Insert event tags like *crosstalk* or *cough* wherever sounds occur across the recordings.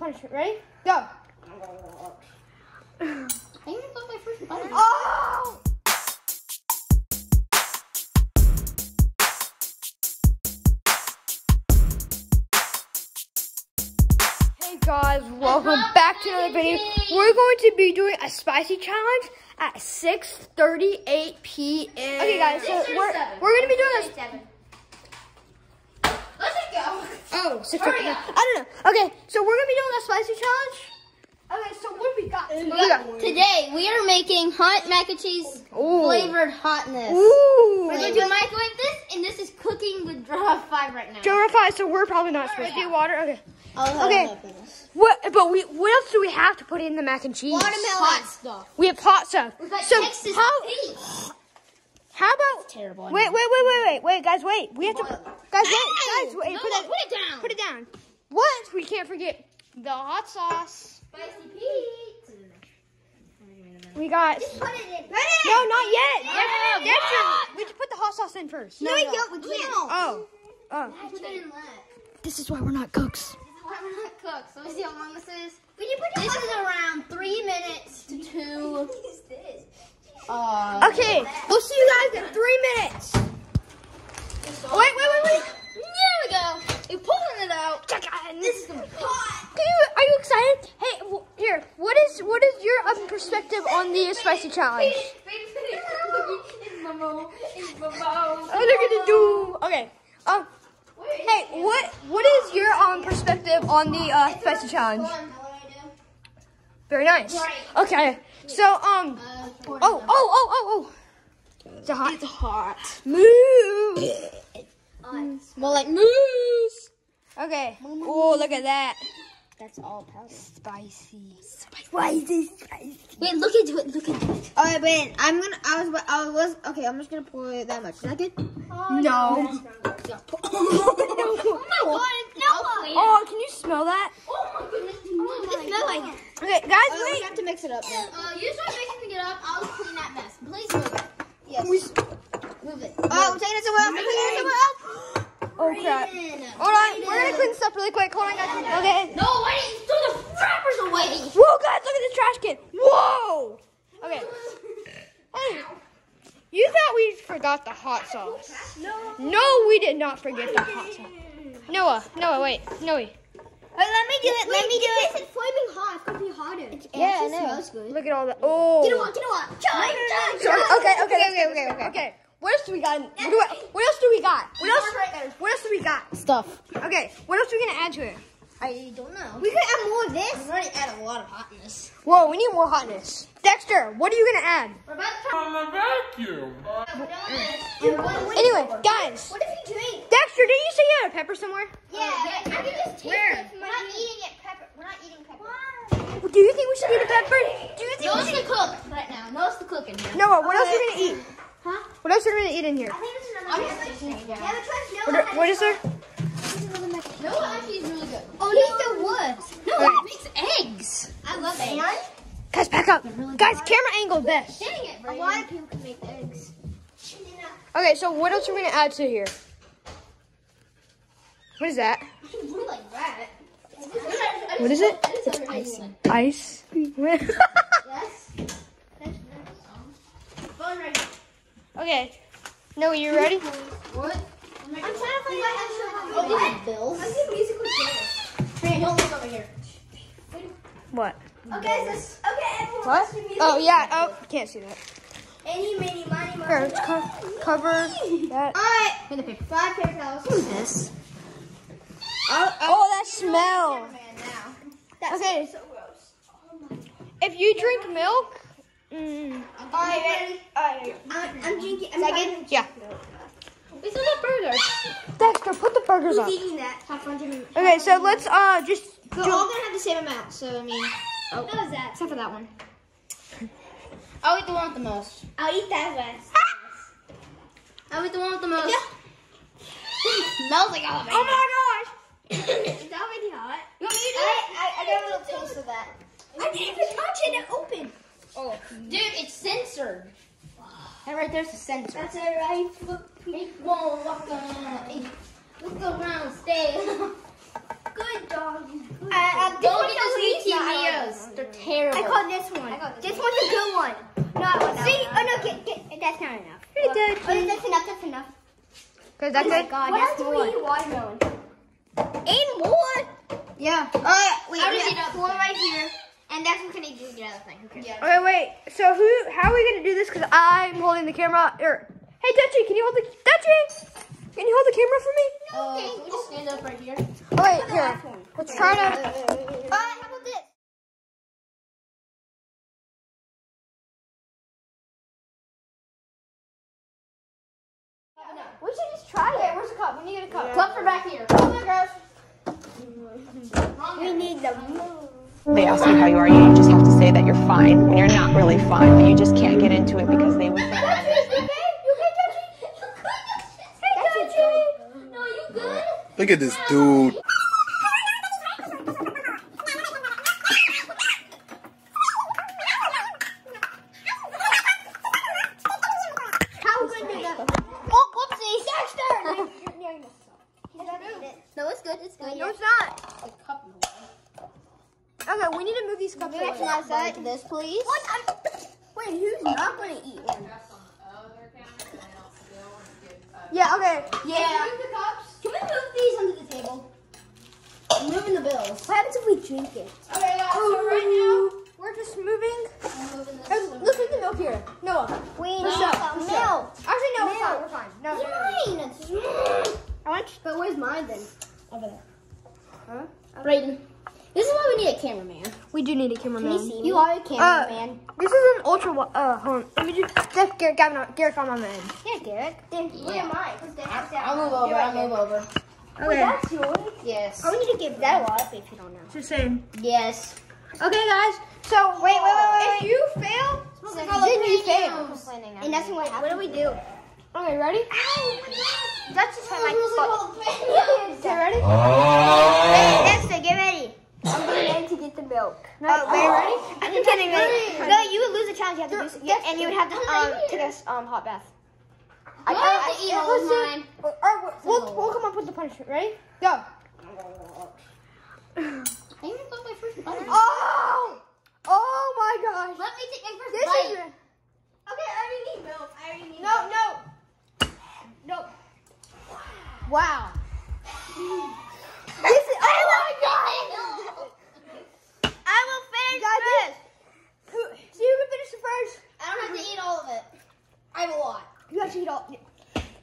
punishment. Ready? Go. *laughs* I thought my first bite. Oh! Hey guys, welcome back to another video. We're going to be doing a spicy challenge at 6:38 p.m. Okay, guys, so we're we're gonna be doing this. Seven. Let's go. Oh, six Hurry I don't know. Okay, so we're gonna be doing a spicy challenge. Okay, so what we got? What we got? Today we are making hot mac and cheese Ooh. flavored hotness. Ooh. We're going to do microwave this, and this is cooking with draw five right now. Joe Five, so we're probably not supposed to do water. Okay. Oh, Okay. What? But we. What else do we have to put in the mac and cheese? Watermelon. Hot stuff. We have hot stuff. We got so Texas how? Beef. How about? Terrible. Wait, wait, wait, wait, wait, wait, guys, wait. We have to. Guys, wait, guys, wait. No, Put it. put it down. Put it down. What? We can't forget the hot sauce. Spicy Pete. We got. Put it in. No, not yet. No, Dexter, what? we have to put the hot sauce in first. No, we don't. We can't. Oh. Oh. Put it in left. This is why we're not cooks. This is why we're not cooks. So we see how long this is. This is around three minutes to two. Uh, Okay, we'll see you guys in three minutes. Wait, wait, wait, wait. There we go. We're pulling it out. This is gonna be hot. Are you excited? Hey, w- here. What is what is your um, perspective on the spicy challenge? Oh, look at the do. Okay. Um. Hey, what what is your um perspective on the uh, spicy challenge? Very nice. Okay. So um. Oh oh oh oh oh. It's hot. It's hot. Move. More like moose. Okay. Oh, look at that. That's all powder. Spicy. Spicy. Spicy. Wait, look into it. Look into it. All right, wait. I'm gonna. I was. I was. Okay, I'm just gonna pour it that much. Is that good? *laughs* No. Oh my god, Noah. Oh, can you smell that? Oh my goodness. Oh my smell god. Like Okay, guys, Oh, we have to mix it up. Now. Uh, you start mixing it up. I'll clean that mess. Please move it. Yes. Move it. Oh, we're taking it somewhere else. We're taking it somewhere else. Oh crap. Hold on, we're gonna clean this up really quick. Hold on, guys. Okay. No, wait. Throw the wrappers away. Whoa, guys, look at this trash can. Whoa. Okay. Hey, you thought we forgot the hot sauce? No. No, we did not forget the hot sauce. Noah, Noah, wait, Noah. Wait, let me do it. Let me do it. It's flaming hot. It's gonna be hotter. Yeah, I know. good. Look at all that. Oh. Get it on, get it on. Chug, chug, Sorry. chug. Okay, okay, okay, okay, okay, okay. What else do we got? What, do we, what else do we got? What else? What else do we got? Stuff. Okay, what else are we gonna add to it? I don't know. We could add more of this. We've already added a lot of hotness. Whoa, we need more hotness. Dexter, what are you gonna add? We're about to try. on the vacuum. Anyway, guys. What if you drink? Dexter, didn't you say you had a pepper somewhere? Yeah, I can just taste Where? it. We're not eating it pepper. We're not eating pepper. Do you think we should eat a pepper? Do you think No we should? to cook right now. No one's to cook in here. Noah, what else are we gonna eat? Huh? What else are we gonna eat in here? I'm just eating it. Yeah, but try What, what is there? No, actually is really good. Oh, no, there was. No, it makes eggs. I love eggs. Guys, back up. Guys, camera angle best. Dang it, A lot of people can make eggs. Okay, so what else are we gonna add to here? What is that? Like that. What is it? It's icing. Ice. Yes. Phone right here. okay. No, you ready? What? I'm I'm trying to find my extra Oh, these are bills. I musical chairs. Brayden, don't look over here. What? Okay, so, okay, everyone. What? let's do musical Oh yeah. Oh, can't see that. Any, many, money, money. Here, let's co- cover that. Alright, Give me the paper. five paper towels. This. Oh, that smell. Man, now. That's Okay. so gross. If you drink milk, mm, Alright, ready? Alright. I'm, I'm drinking. I'm Second? yeah. It's still got burgers. Dexter, put the burgers Who's on. eating that? Have fun, Jimmy. Okay, so let's uh just We're all gonna have the same amount, so I mean. Oh. What was that? Except for that one. I'll eat the one with the most. I'll eat that last. I'll eat the one with the most. Yeah. *laughs* Smells like elevator. Oh my gosh! Is that already hot? You want me to do I, it? I, I got a little taste of that. I didn't even touch it. It opened. Oh, dude, it's censored. That right there's a sensor. That's alright. It won't walk on. Look around, stay. *laughs* Good dog. I, I, this Don't one get terrible. I called this one. I called this this one's a good one. No, I want that See? one. Oh no, get, get, that's not enough. Pretty good. Oh, that's enough. That's enough. Cause that's oh my it. god, What that's else do more. watermelon? Eight more. Yeah. Alright, wait. I'll we just have eat up four right here, and that's what's gonna do the other thing. Okay. Okay, wait. So who? How are we gonna do this? Cause I'm holding the camera. Here. Hey, Dutchie, can you hold the Dutchie? Can you hold the camera for me? Uh, can we just stand up right here? Oh, wait, here. Let's try to. Alright, how about this? We should just try it. Where's the cup? We need a cup. Cups are back here. Come on, girls. We need the move. They ask you how you are, you just have to say that you're fine when you're not really fine, but you just can't get into it because they would think that. No, you good? Look at this dude. How good did that? Oh, whoopsie, Dexter! No, it's good. It's good. No, it's not. A cup. Okay, we need to move these cups Next away. one, like this, please. What? I'm, wait, who's not gonna eat one? Yeah. Okay. Yeah. Move the cups. Can we move these under the table? I'm moving the bills. What happens if we drink it? Okay, guys. So right now we're just moving. I'm moving this. Hey, Let's leave the milk here. Noah. We Let's need go. some milk. Actually, no, we're fine. We're fine. No, no, no. Mine. I want, but where's mine then? Over there. Huh? Brayden. This is why we need a cameraman. We do need a cameraman. Can you see me? You are a Uh, cameraman. this is an ultra. wi- Uh, hold on. Let me just. That's Garrett. Gavin, Garrett, on my end. yeah, Garrett. Then where Yeah. am I? Where's? I'll move over. I'll move over. Okay. That's yours. Yes. I need to give that a lot if you don't know. It's the same. Yes. Okay, guys. So Wait, wait, wait, wait, If you fail, Then you fail. Complaining. And that's what happens. What do we do? okay, ready? That's just how my Okay, *laughs* ready? Hey, Dexter, get ready. I'm going in to get the milk. Oh, wait, ready? I'm just kidding, ready? Ready. No, you would lose a challenge. You have to do, yeah, and you would have to um take a um hot bath. I have to eat all of mine. All right, we'll, we'll come up with the punishment. Ready? Go. *laughs* I even got my first bite. Oh! Oh my gosh. Let me take my first This bite. is. Okay, I already need milk. I already need No, no. No. Wow. This is. Oh my god. I will finish Guys, first. Who, so you can finish it first. I don't have to eat all of it. I have a lot. You have to eat all.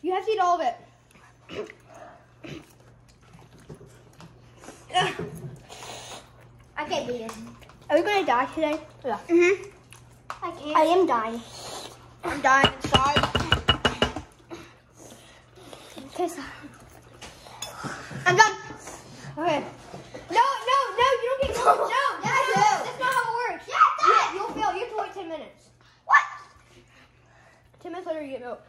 You have to eat all of it. I can't do this. Are we gonna die today? Yeah. Mm-hmm. I can't. I am dying. I'm dying inside. Kiss. I'm done. Okay. No, no, no, you don't get milk. No, that's, Yes. that's not how it works. Yes, that- You, you'll fail. You have to wait 10 minutes. What? 10 minutes later, you get milk.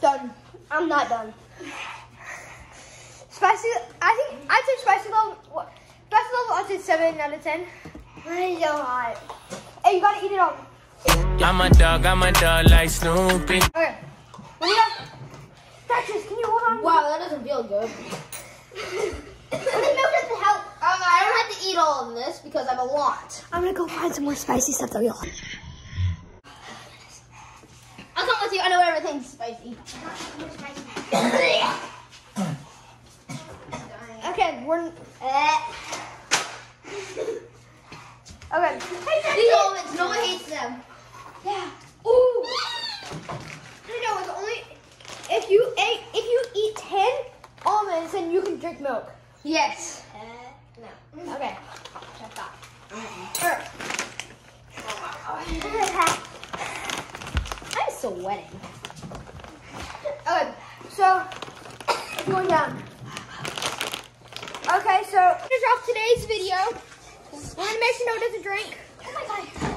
Done. I'm not done. Spicy, I think, I'd spicy level, what, spicy level, I'd say 7 out of 10. It's so hot. Hey, you gotta eat it all. I'm a dog, I'm a dog like Snoopy. Okay. When you got, Duchess, can you hold on? Wow, that doesn't feel good. The milk doesn't help. Um, I don't have to eat all of this because I have a lot. I'm gonna go find some more spicy stuff that we all I'll come with you. I know everything's spicy. Okay, Eh. okay. These almonds, no one hates them. Yeah. Ooh. No, no, it's only if you ate if you eat ten almonds, then you can drink milk. Yes. No. Okay. Check that. Alright. *laughs* I'm sweating. Okay. So it's going down. Okay, so to wrap today's video. We're gonna make sure no one doesn't drink. Oh my god.